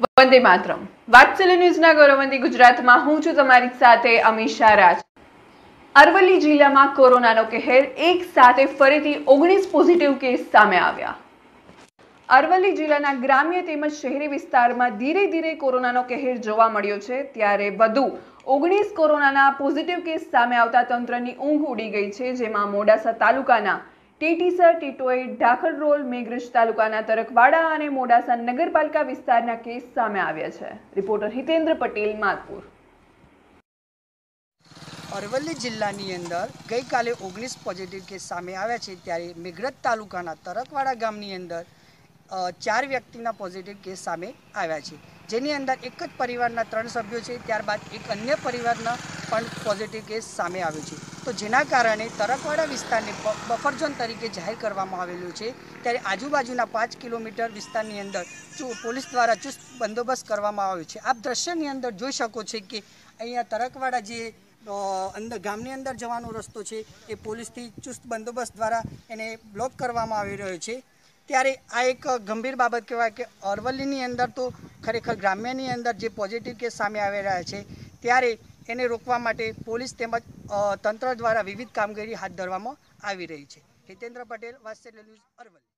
વંદે માતરમ. વાત્સલ્ય ન્યૂઝના ગૌરવંતી ગુજરાતમાં હું છું તમારી સાથે અમીષા રાજ. અરવલ્લી જિલ્લામાં કોરોનાનો કહેર એક સાથે ફરીથી ઓગણીસ પોઝિટિવ કેસ સામે આવ્યા. અરવલ્લી જિલ્લાના ગ્રામ્ય તેમજ શહેરી વિસ્તારમાં ધીરે ધીરે કોરોનાનો કહેર જોવા મળ્યો છે, ત્યારે વધુ ઓગણીસ કોરોનાના પોઝિટિવ કેસ સામે આવતા તંત્રની ઊંઘ ઉડી ગઈ છે, જેમાં મોડાસા તાલુકાના ટેટીસર ટીટોઈ ઢાખર રોલ, મેઘરજ તાલુકાના તરકવાડા અને મોડાસા નગરપાલિકા વિસ્તારના કેસ સામે આવ્યા છે. રિપોર્ટર હિતેન્દ્ર પટેલ, માધપુર. અરવલ્લી જિલ્લાની અંદર ગઈકાલે ઓગણીસ પોઝિટિવ કેસ સામે આવ્યા છે, ત્યારે મેઘરજ તાલુકાના તરકવાડા ગામની અંદર ચાર વ્યક્તિના પોઝિટિવ કેસ સામે આવ્યા છે. જેની અંદર એક જ પરિવારના ત્રણ સભ્યો છે, ત્યારબાદ એક અન્ય પરિવારના પણ પોઝિટિવ કેસ સામે આવ્યો છે. તો જેના કારણે તરકવાડા વિસ્તારને બફર ઝોન તરીકે જાહેર કરવામાં આવેલું છે, ત્યારે આજુબાજુના પાંચ કિલોમીટર વિસ્તારની અંદર પોલીસ દ્વારા ચુસ્ત બંદોબસ્ત કરવામાં આવ્યો છે. આપ દ્રશ્યની અંદર જોઈ શકો છો કે અહીંયા તરકવાડા જે અંદર, ગામની અંદર જવાનો રસ્તો છે, એ પોલીસથી ચુસ્ત બંદોબસ્ત દ્વારા એને બ્લોક કરવામાં આવી રહ્યો છે. ત્યારે આ એક ગંભીર બાબત કહેવાય કે અરવલ્લીની અંદર તો ખરેખર ગ્રામ્યની અંદર જે પોઝિટિવ કેસ સામે આવી રહ્યા છે, ત્યારે એને રોકવા માટે પોલીસ તેમજ તંત્ર દ્વારા વિવિધ કામગીરી હાથ ધરવામાં આવી રહી છે. હિતેન્દ્ર પટેલ, વાત્સલ્ય ન્યૂઝ અરવલ્લી.